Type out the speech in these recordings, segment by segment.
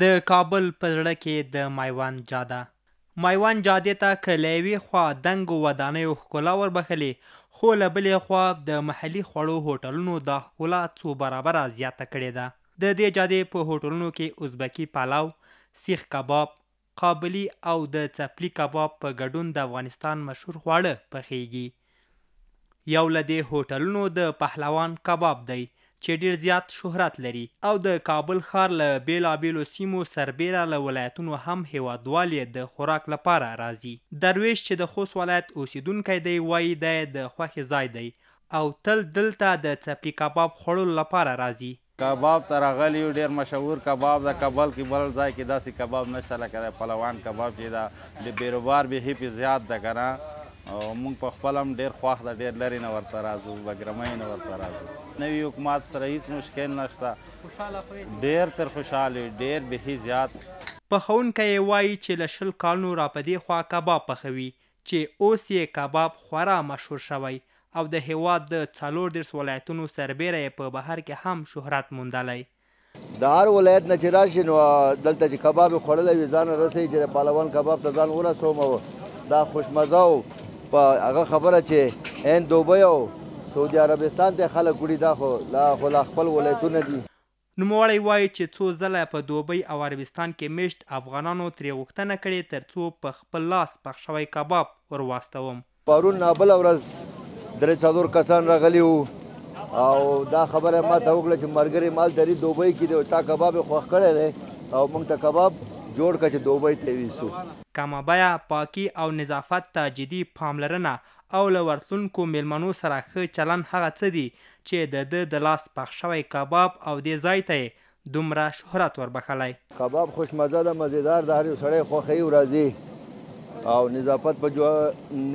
د کابل په زړه کې د میوند جاده، میوند جادې ته که له یوې خوا دنګو ودانیو ښکلا وربښلې، خو له بلې خوا د محلي خوړو هوټلونو دا ښکلا څو برابره زیاته کړې ده. د دې جادې په هوټلونو کې ازبکي پلو، سیخ کباب، قابلي او د څپلي کباب په ګډون د افغانستان مشهور خواړه پخېږي. یو له دې هوټلونو د پهلوان کباب دی چې ډېر زیات شهرت لري او د کابل ښار له بېلابېلو سیمو سربېره له ولایتونو هم هېوادوال یې د خوراک لپاره راځي. دروېش چې د خوست ولایت اوسېدونکی دی وايي دا یې د خوښې ځای دی او تل دلته د څپلي کباب خوړلو لپاره راځي. کباب ته راغلي یو ډیر مشهور کباب ده کابل کی بل ځای کی داسی کباب نشته لکه ده پلوان کباب چی ده د بیروبار بیخی پی زیات ده کنه او مونږ په خپل هم ډیر خوښ ده ډیر لری نه ورته راځو بګرمی نه ورته راځو نوی حکومت سره هیڅ مشکل نشته ډیر تر خوشحال یو ډیر بیخی زیات. پخونکی یې وايي چې له شل کالنو راپدېخوا کباب پخوي، چې اوس یې کباب خورا مشهور شوی او د هېواد د څلور دېرش ولایتونو سربېره یې په بهر کې هم شهرت موندلی. د هر ولایت نه چې راشئ نو دلته چې کباب یې خوړلی وي ځان رسوي چې د پهلوان کباب ته ځان ورسوم او دا خوشمزه او په هغه خبره چې هند، دوبۍ او سعودي عربستان ته یې خلک وړي دا خو لا خو لا خپل ولایتونه دي. نوموړی وايي چې څو ځله په دوبۍ او عربستان کې مېشت افغانانو ترې غوښتنه کړې تر څو په خپل لاس پخ شوی کباب ور واستوم. پرون نابله ورځ درې څلور کسان راغلي وو او دا خبره یې ماته وکړه چې ملګری مې هلته دي دوبۍ کې دي او تا کباب یې خوښ کړی دی او موږ ته کباب جوړ کړه چې دوبۍ ته یې یوسو. کمه بیه، پاکي او نظافت ته جدي پاملرنه او له ورتلونکو مېلمنو سره ښه چلند هغه څه دي چې د ده د لاس پخ شوی کباب او دې ځای ته یې دومره شهرت وربښلی. کباب خوشمزه ده، مزېدار د هر یو سړی خوښوي او راځي او نظافت په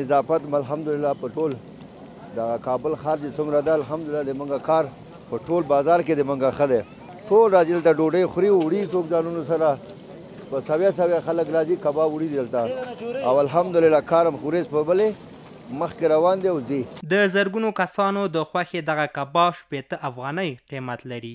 نظافت الحمدلله په ټول دغه کابل ښار چې څومره ده الحمدلله د موږ کار په ټول بازار کې د موږ ښه دی. ټول راځي دلته ډوډۍ خوري وړي څوک ځانونو سره په سویا سویا خلک راځي کباب وړي دلته او الحمدلله کارم خورېز په بلې مخکې روان دی او ځي. د زرګونو کسانو د خوښې دغه کباب شپېته افغانۍ قېمت لري.